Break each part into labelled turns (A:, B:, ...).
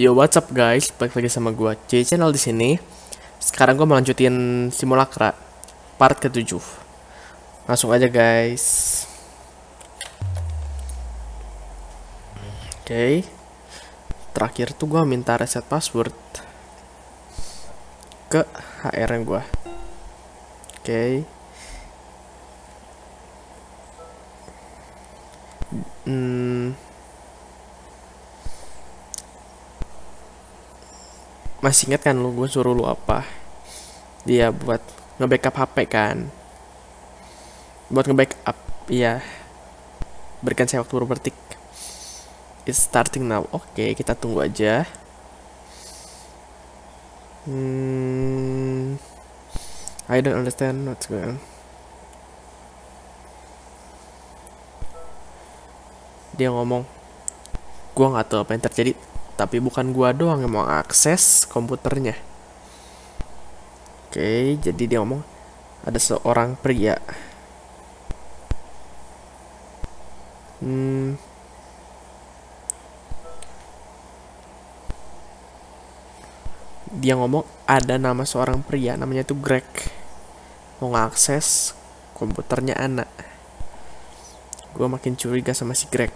A: Yo, what's up guys? Balik lagi sama gua J Channel di sini. Sekarang gua melanjutin simulacra part ke-7. Langsung aja guys. Oke. Terakhir tuh gua minta reset password ke HRN gua. Oke. Hmm, masih inget kan lu gue suruh lu apa? Dia buat nge-backup HP kan. Buat nge-backup iya. Berikan saya waktu berpetik it's starting now. Oke kita tunggu aja. Hmm, I don't understand what's going on. Dia ngomong gua nggak tahu apa yang terjadi tapi bukan gua doang yang mau akses komputernya. Oke, jadi dia ngomong ada seorang pria. Hmm. Dia ngomong ada nama seorang pria namanya itu Greg. Mau ngakses komputernya anak. Gua makin curiga sama si Greg.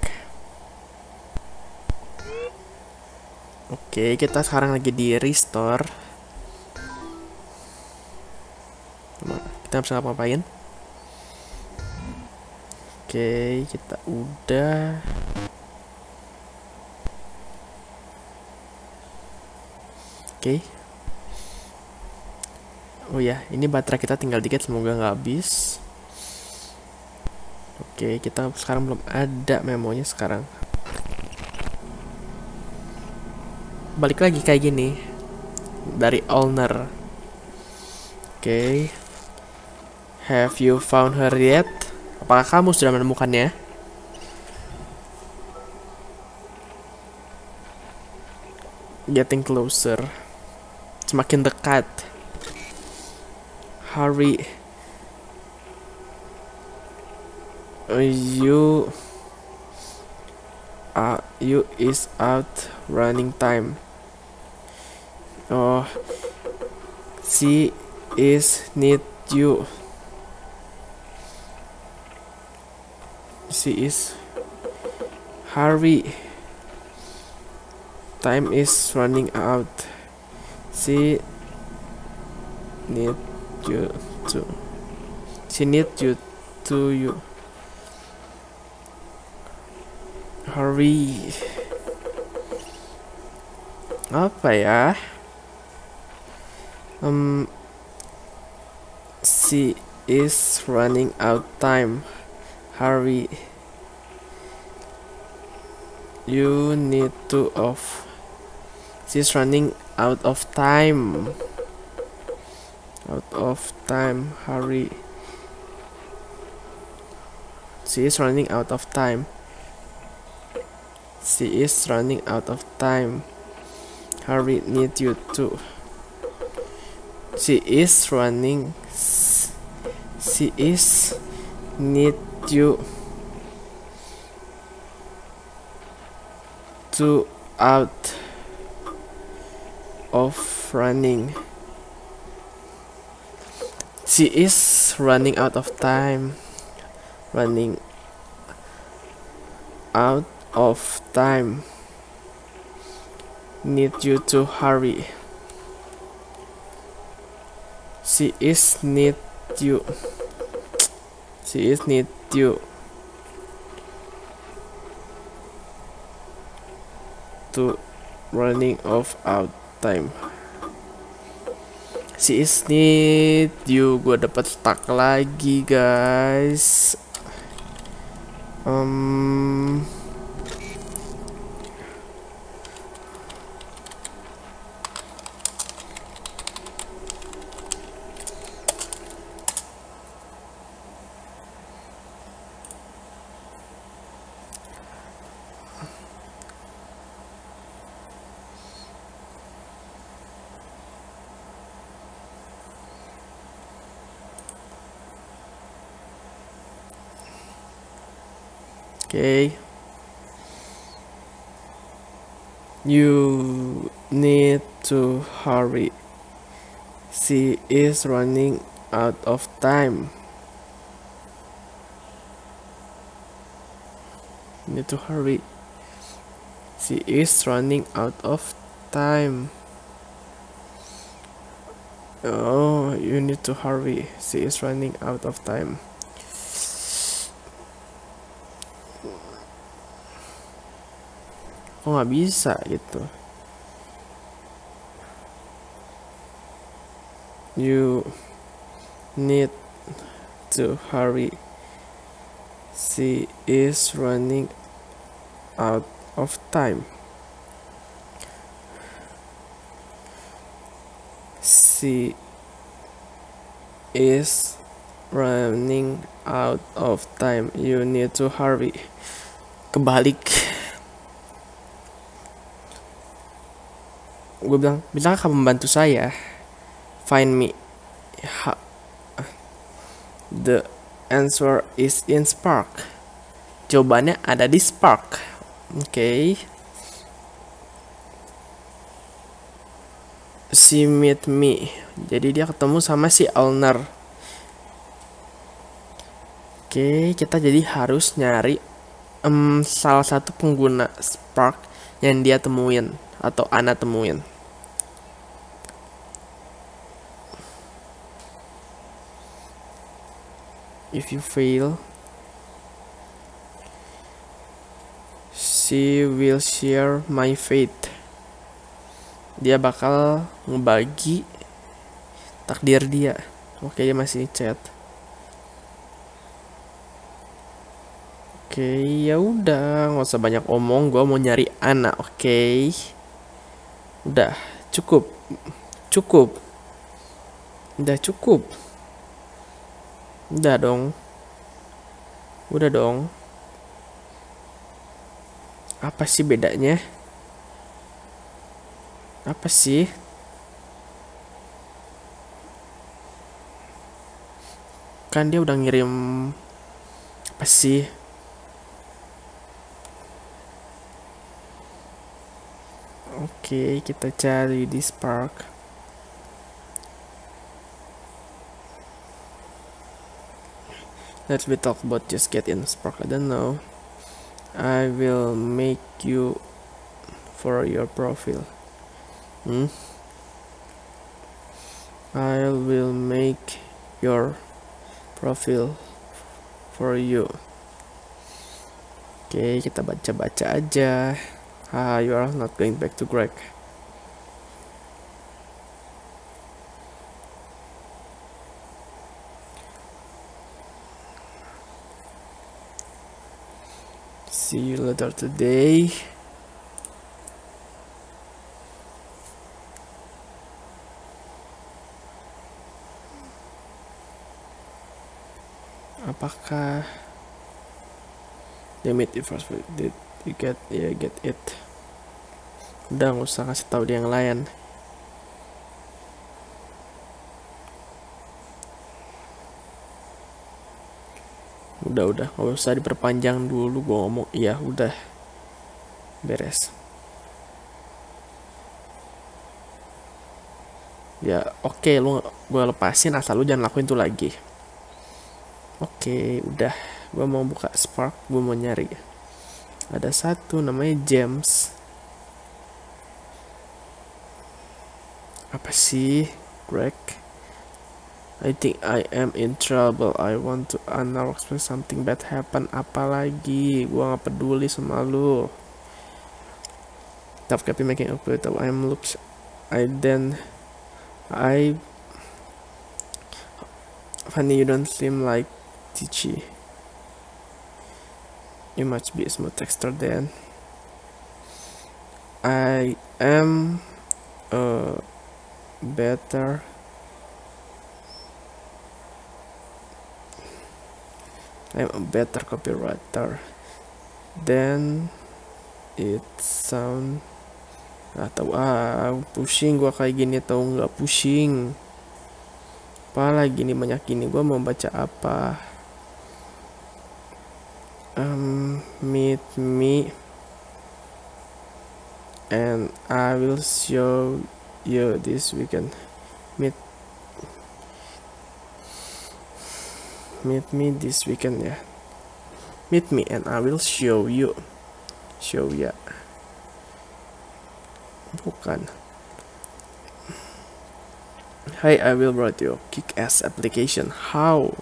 A: Oke, kita sekarang lagi di restore. Kita bisa ngapain? Oke, kita udah. Oke. Oh ya, ini baterai kita tinggal dikit, semoga nggak habis. Oke, kita sekarang belum ada memonya sekarang. Balik lagi kayak gini. Dari owner. Oke. Okay. have you found her yet? Apakah kamu sudah menemukannya? Getting closer. Semakin dekat. Hurry. You uh, you is out running time oh she is need you. She is hurry. Time is running out. She need you to she need you to you. Hurry. Apa ya um she is running out time. Hurry you need to off. She's running out of time. Out of time hurry she is running out of time. She is running out of time. Hurry need you to she is running. She is need you to out of running. She is running out of time. Running out of time. Need you to hurry she is need you. She is need you. To running off out time. She is need you. Gue dapat stuck lagi guys. Um Okay. You need to hurry. She is running out of time. Need to hurry. She is running out of time. Oh, you need to hurry. She is running out of time. Nggak bisa gitu? You need to hurry. She is running out of time. She is running out of time. You need to hurry. Kebalik. Gue bilang, bilang akan membantu saya. Find me. Ha- The answer is in Spark. Jawabannya ada di Spark. Oke. She meet me. Jadi dia ketemu sama si owner. Oke, kita jadi harus nyari em, salah satu pengguna Spark yang dia temuin atau Ana temuin. If you fail, she will share my fate. Dia bakal ngebagi takdir dia. Oke, dia masih chat. Oke, ya udah, nggak usah banyak omong. Gua mau nyari anak, oke? Udah, cukup, cukup, udah cukup. Udah dong. Udah dong. Apa sih bedanya? Apa sih? Kan dia udah ngirim apa sih? Oke, kita cari di Spark. Let's talk about just get in Spark. I don't know. I will make you for your profile. Hmm? I will make your profile for you. Oke, kita baca-baca aja. Ah, you are not going back to Greg. See you later today. Apakah they meet you first? Did you get yeah get it? Udah nggak usah kasih tahu dia yang lain. Udah udah nggak usah diperpanjang dulu gua ngomong iya udah beres. Ya oke lu gua lepasin asal lu jangan lakuin itu lagi. Oke udah gua mau buka Spark gua mau nyari. Ada satu namanya James. Apa sih? Greg. I think I am in trouble. I want to announce something bad happen. Apalagi, gua nggak peduli sama lu. Tough copy making a clue. I am looks. I then, I. Funny, you don't seem like Tichi. You must be a smooth texter then. I am a better I'm a better copywriter. Than it sound atau ah pusing gua kayak gini tau nggak pusing. Apalagi nih banyak gini gua mau baca apa? Um, meet me and I will show you this weekend. Meet meet me this weekend ya. Meet me and I will show you. Show ya. Bukan. Hi, I will write your kick-ass application. How?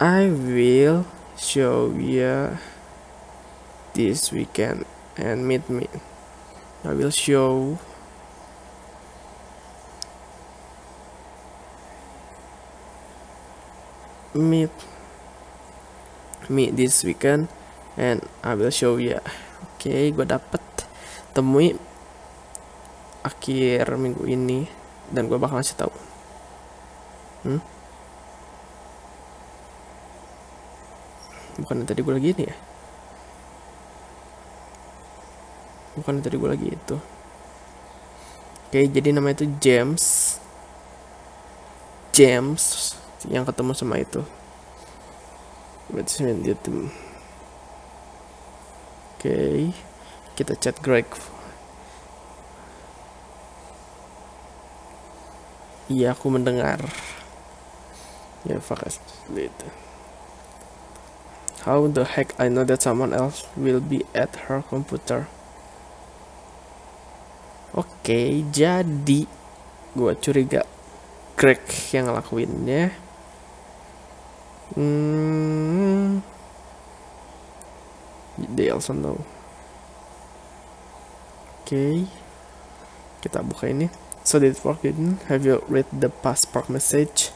A: I will show you this weekend and meet me. I will show meet me this weekend and I will show you. Oke, okay, gue dapet temui akhir minggu ini dan gue bakal ngasih tahu. Hmm? Bukan tadi gue lagi ini ya? Bukan tadi gue lagi itu. Oke, jadi namanya itu James. James yang ketemu sama itu. Berarti dia Oke, kita chat Greg. Iya, aku mendengar. Ya, fuck itu. How the heck I know that someone else will be at her computer? Oke, okay, jadi gue curiga Greg yang ngelakuinnya. Hmm, they also know. Okay. kita buka ini. So did it work didn't? Have you read the passport message?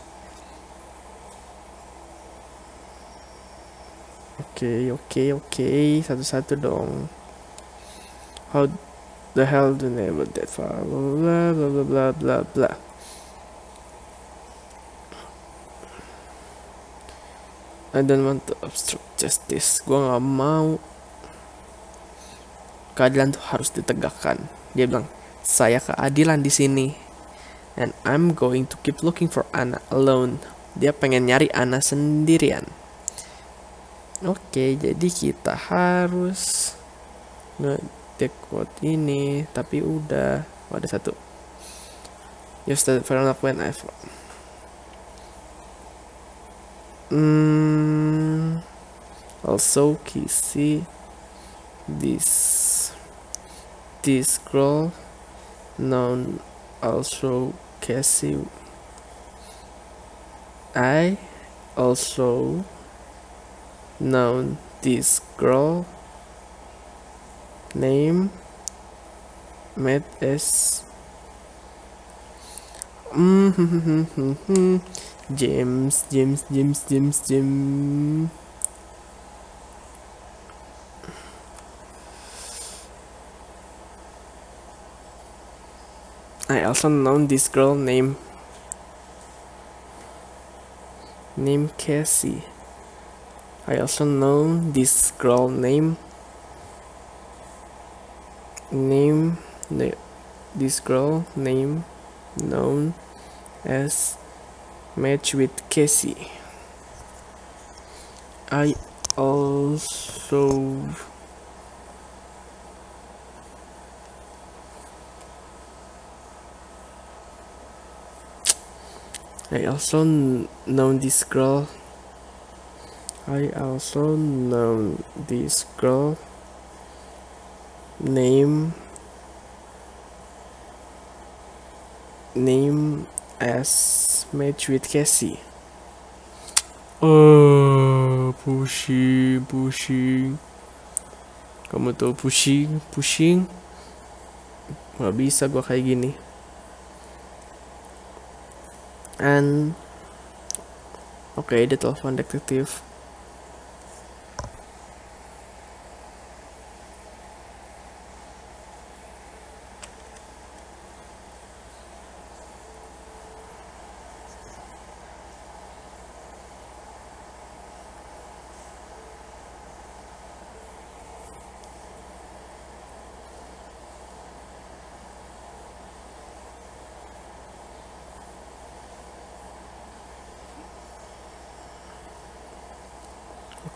A: Okay, okay. Okay. Satu-satu dong. How the hell do they that far? Blah, blah, blah, blah, blah, blah. I don't want to obstruct justice. Gua nggak mau keadilan tuh harus ditegakkan. Dia bilang, saya keadilan di sini. And I'm going to keep looking for Anna alone. Dia pengen nyari Anna sendirian. Oke, jadi kita harus ngetik quote ini, tapi udah oh, ada satu. Yesterday Verona when I Hmm, also kissy this this girl. Known also Cassie. I also known this girl. Name met as James James James James James I also know this girl named named Cassie. I also know this girl named name this girl name known as match with Casey. I also I also know this girl. I also know this girl name name as match with Cassie. Oh, pushing, pushing. Kamu tuh pushing, pushing. Gak bisa gua kayak gini. and oke okay, dia telepon detektif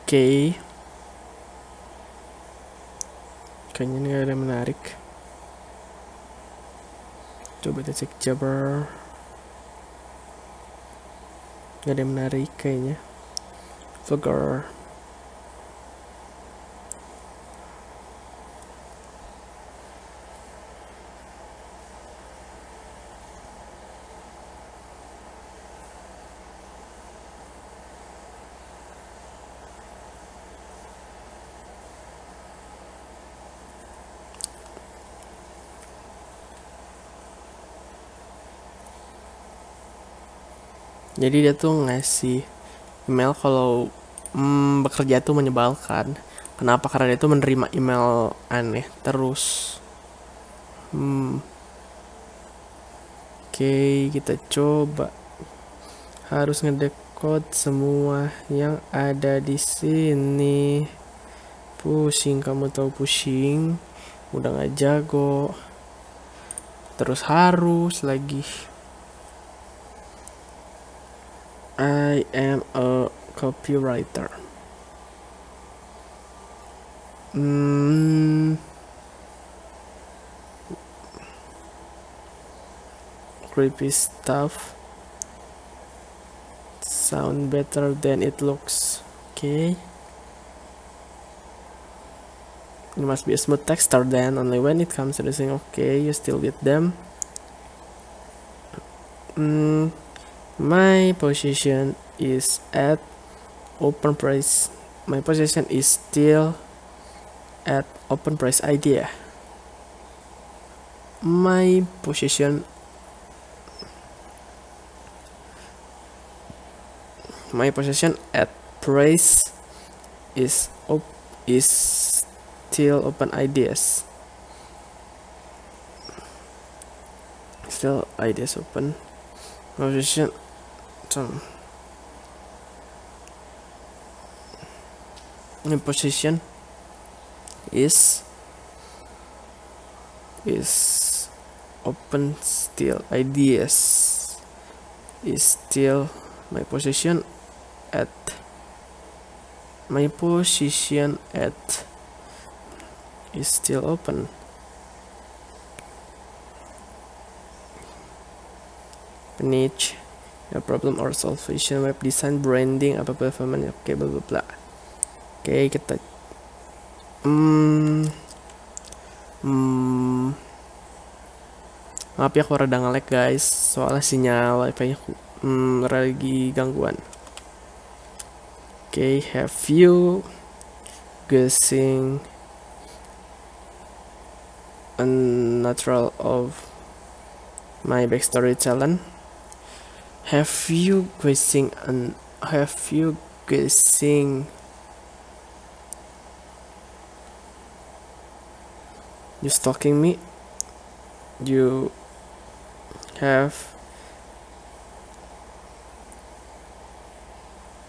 A: Oke. kayaknya ini ada yang menarik. Coba kita cek Jabber. Gak ada yang menarik kayaknya. Vlogger jadi dia tuh ngasih email kalau hmm, bekerja tuh menyebalkan. Kenapa? Karena dia tuh menerima email aneh terus. Hmm. oke kita coba. Harus ngedekod semua yang ada di sini. Pusing kamu tahu pusing? Udah nggak jago. Terus harus lagi I am a copywriter. Mm, creepy stuff sound better than it looks. Okay. It must be a smooth texture then, only when it comes to the thing, okay, you still with them. Mm, my position is at open price. My position is still at open price idea. My position my position at price is op is still open ideas. Still ideas open. Position some position is is open still ideas is still my position at my position at is still open. Niche a problem or solution web design branding apa performance oke okay, bla bla bla. Oke okay, kita hmm, hmm, maaf ya kalau rada ngelek guys. Soalnya sinyal wifi nya hmm, lagi gangguan. Oke okay, have you guessing unnatural of my backstory challenge have you guessing and have you guessing you stalking me? You have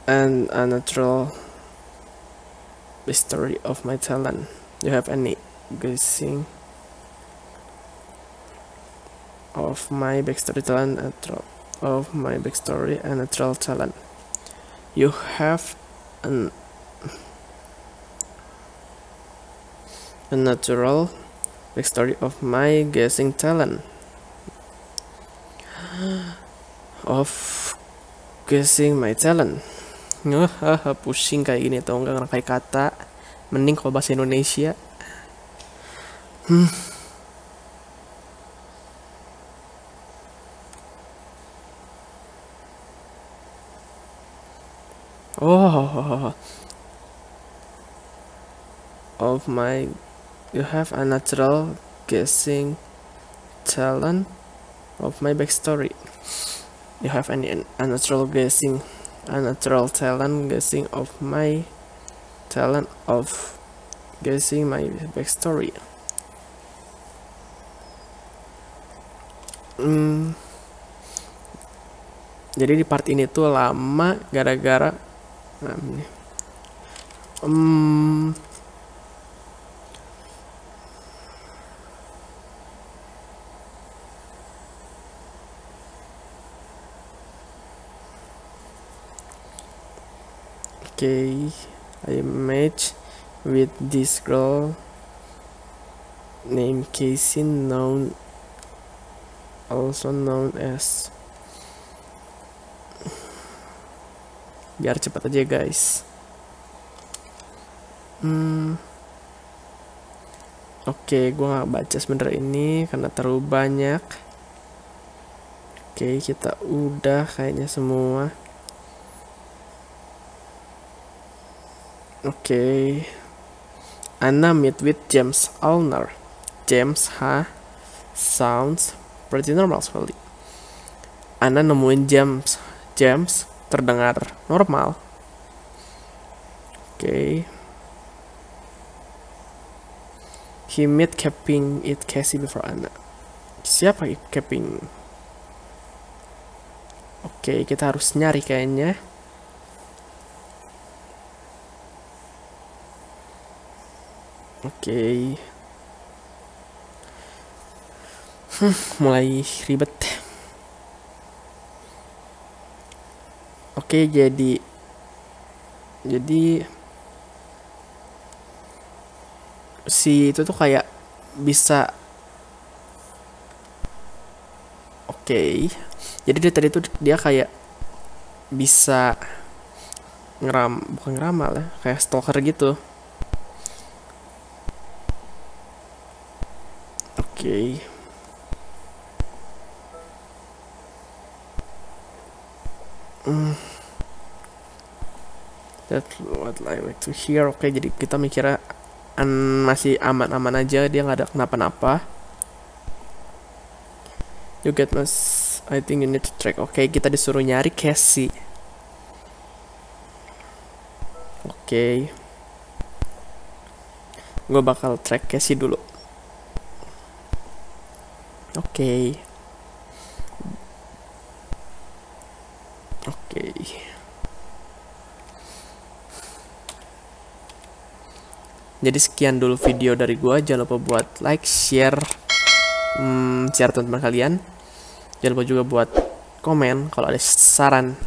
A: an unnatural story of my talent. You have any guessing of my backstory talent natural of my backstory and natural talent. You have an a natural backstory of my guessing talent. Of guessing my talent. pusing kayak gini tau nggak kayak kata. Mending kalau bahasa Indonesia. Hmm. Oh of my you have a natural guessing talent of my backstory you have any unnatural guessing unnatural talent guessing of my talent of guessing my backstory hmm. jadi di part ini tuh lama gara-gara um, okay I match with this girl name Casey known also known as biar cepat aja guys. Hmm. Oke okay, gue nggak baca sebenarnya ini karena terlalu banyak. Oke okay, kita udah kayaknya semua. Oke. Okay. Anna meet with James Alner James ha sounds pretty normal sekali Anna nemuin James. James terdengar normal. Oke. Okay. He met capping it Casey before Anna. Siapa capping? Oke, okay, kita harus nyari kayaknya. Oke. Okay. Hmm, mulai ribet. Oke, jadi jadi si itu tuh kayak bisa Oke. Jadi dari tadi tuh dia kayak bisa ngeram bukan ngeramal ya, kayak stalker gitu. Oke. Hmm. That's what I to hear. Oke, okay, jadi kita mikirnya an masih aman-aman aja, dia nggak ada kenapa-napa. You get mas, I think you need to track. Oke, okay, kita disuruh nyari Casey. Oke. Okay. Gue bakal track Casey dulu. Oke. Okay. Oke. Okay. Jadi sekian dulu video dari gua. Jangan lupa buat like, share, hmm, share teman-teman kalian. Jangan lupa juga buat komen kalau ada saran